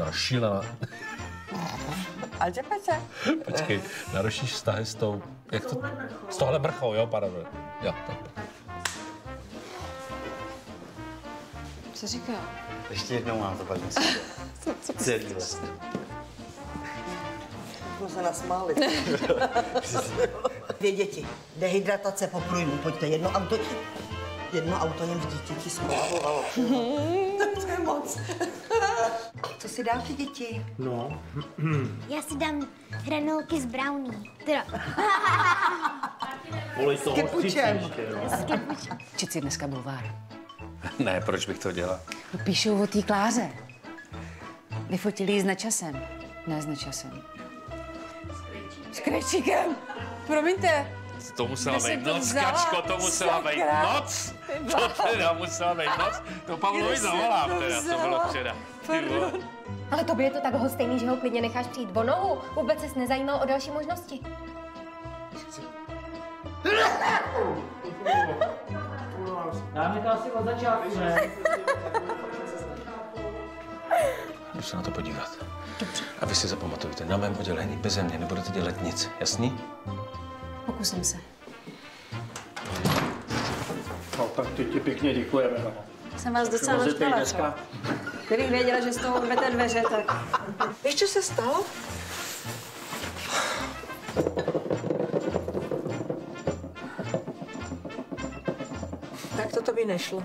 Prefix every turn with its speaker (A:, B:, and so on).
A: Teda šílená.
B: Ale čepece.
A: Počkej, narušíš vztahy s tou, jak to, s tohle brchou, jo, pardon. Jo, tak.
B: Co říká?
C: Ještě jednou mám to pak musím. Celý vlastně.
D: Jsme se nasmáli. Dvě děti. Dehydratace po průjmu. Pojďte, jedno auto... Jedno auto jen v dítěti schvalovalo. to je moc. Si dá ty děti?
C: No,
E: Já si dám hranolky z brownie. Teda,
C: volej to
D: Kypučem.
B: Čet si dneska bulvár.
A: Ne, proč bych to dělal?
B: No, píšou o té Kláře. Vyfotili ji s nečasem. Ne s nečasem. S krejčíkem. Promiňte.
A: To musela být
B: to
A: noc,
B: vzala?
A: Kačko, to musela být noc. To teda musela být noc. To Pavlovi zavolám
B: to
A: teda, to bylo včera.
E: Ale tobě je to tak hostejný, že ho klidně necháš přijít o nohu. Vůbec ses nezajímal o další možnosti.
F: Dáme to asi od začátku, ne?
A: Jdu se na to podívat. A vy si zapamatujte, na mém oddělení beze mě nebudete dělat nic, jasný?
B: Pokusím se.
F: No, tak ty ti pěkně děkujeme. No.
B: Jsem vás docela naštvala, co? Kdybych věděla, že z toho urvete dveře, tak...
D: Víš, co se stalo? Tak to by nešlo.